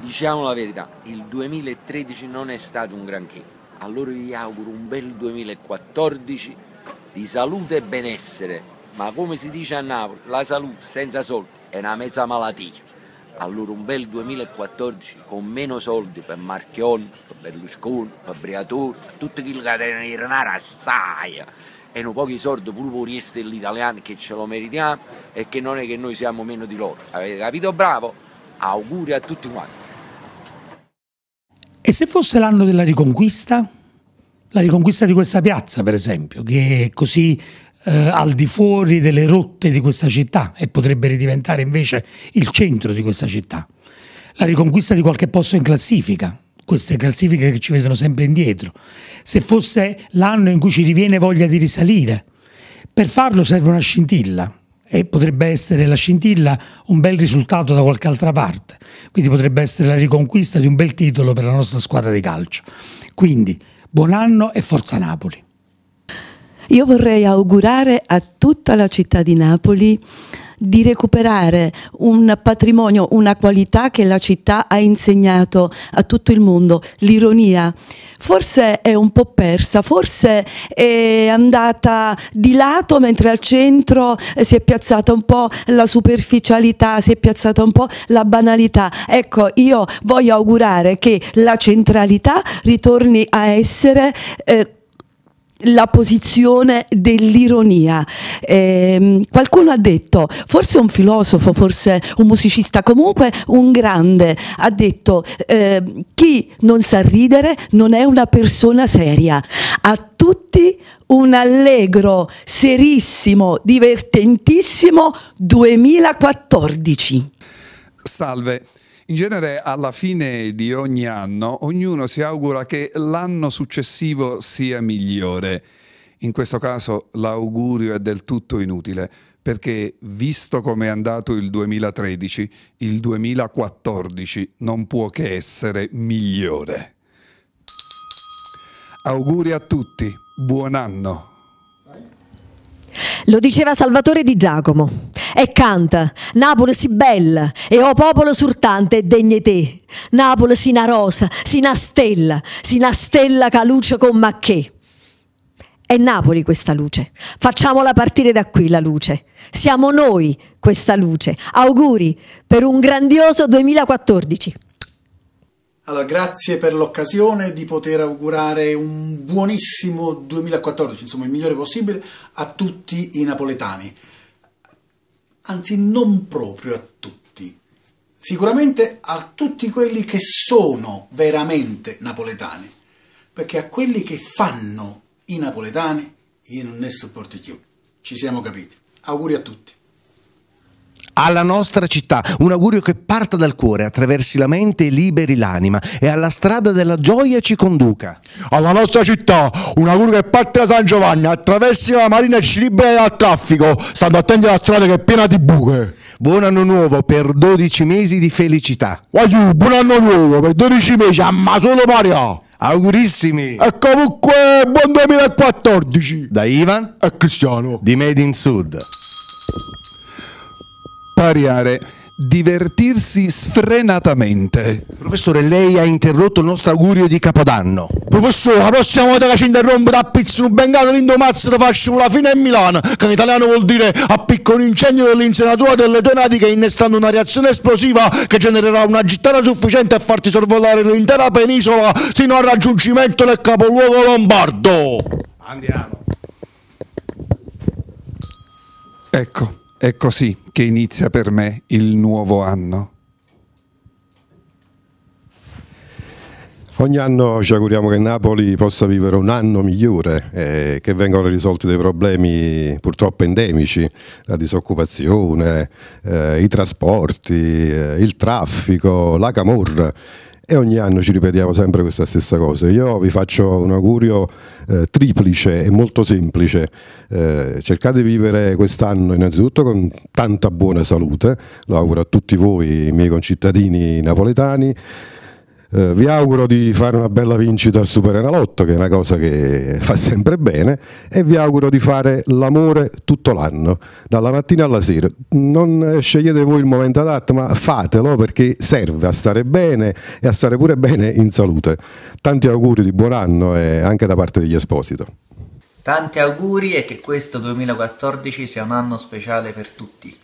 diciamo la verità, il 2013 non è stato un granché. Allora vi auguro un bel 2014 di salute e benessere, ma come si dice a Napoli, la salute senza soldi è una mezza malattia. Allora un bel 2014 con meno soldi per Marchion, per Berlusconi, per Briatore, per tutti quelli che devono ritornare assai. E non pochi soldi pure per gli italiani che ce lo meritiamo e che non è che noi siamo meno di loro. Avete capito? Bravo? Auguri a tutti quanti. E se fosse l'anno della riconquista? La riconquista di questa piazza, per esempio, che è così eh, al di fuori delle rotte di questa città e potrebbe ridiventare invece il centro di questa città. La riconquista di qualche posto in classifica, queste classifiche che ci vedono sempre indietro. Se fosse l'anno in cui ci riviene voglia di risalire, per farlo serve una scintilla, e potrebbe essere la scintilla un bel risultato da qualche altra parte. Quindi potrebbe essere la riconquista di un bel titolo per la nostra squadra di calcio. Quindi buon anno e forza Napoli. Io vorrei augurare a tutta la città di Napoli di recuperare un patrimonio, una qualità che la città ha insegnato a tutto il mondo, l'ironia. Forse è un po' persa, forse è andata di lato mentre al centro si è piazzata un po' la superficialità, si è piazzata un po' la banalità. Ecco, io voglio augurare che la centralità ritorni a essere eh, la posizione dell'ironia. Eh, qualcuno ha detto, forse un filosofo, forse un musicista, comunque un grande, ha detto eh, chi non sa ridere non è una persona seria. A tutti un allegro, serissimo, divertentissimo 2014. Salve. In genere alla fine di ogni anno ognuno si augura che l'anno successivo sia migliore. In questo caso l'augurio è del tutto inutile perché visto come è andato il 2013, il 2014 non può che essere migliore. Auguri a tutti, buon anno. Lo diceva Salvatore di Giacomo e canta Napoli si bella e o popolo surtante e degne te. Napoli si na rosa, si na stella si na stella ca luce con macché è Napoli questa luce facciamola partire da qui la luce. Siamo noi questa luce. Auguri per un grandioso 2014 allora, grazie per l'occasione di poter augurare un buonissimo 2014, insomma il migliore possibile, a tutti i napoletani. Anzi, non proprio a tutti. Sicuramente a tutti quelli che sono veramente napoletani, perché a quelli che fanno i napoletani io non ne sopporto più. Ci siamo capiti. Auguri a tutti alla nostra città. Un augurio che parta dal cuore, attraversi la mente e liberi l'anima e alla strada della gioia ci conduca. Alla nostra città, un augurio che parte da San Giovanni, attraversi la marina e ci liberi dal traffico, stando attenti alla strada che è piena di buche. Buon anno nuovo per 12 mesi di felicità. Guagliù, buon anno nuovo per 12 mesi, ma solo Maria. Augurissimi! E comunque buon 2014! Da Ivan e Cristiano di Made in Sud pariare divertirsi sfrenatamente. Professore, lei ha interrotto il nostro augurio di Capodanno. Professore, la prossima volta che ci interrompe da pizzo un bengato l'indomazzo facciamo la fine in Milano, che in italiano vuol dire appicco un incendio dell'insenatura delle tue natiche innestando una reazione esplosiva che genererà una gittata sufficiente a farti sorvolare l'intera penisola sino al raggiungimento del capoluogo lombardo. Andiamo. Ecco. È così che inizia per me il nuovo anno. Ogni anno ci auguriamo che Napoli possa vivere un anno migliore, eh, che vengano risolti dei problemi purtroppo endemici, la disoccupazione, eh, i trasporti, eh, il traffico, la camorra e ogni anno ci ripetiamo sempre questa stessa cosa. Io vi faccio un augurio eh, triplice e molto semplice. Eh, cercate di vivere quest'anno innanzitutto con tanta buona salute, lo auguro a tutti voi, i miei concittadini napoletani. Eh, vi auguro di fare una bella vincita al Superenalotto, che è una cosa che fa sempre bene, e vi auguro di fare l'amore tutto l'anno, dalla mattina alla sera. Non scegliete voi il momento adatto, ma fatelo perché serve a stare bene e a stare pure bene in salute. Tanti auguri di buon anno e anche da parte degli Esposito. Tanti auguri e che questo 2014 sia un anno speciale per tutti.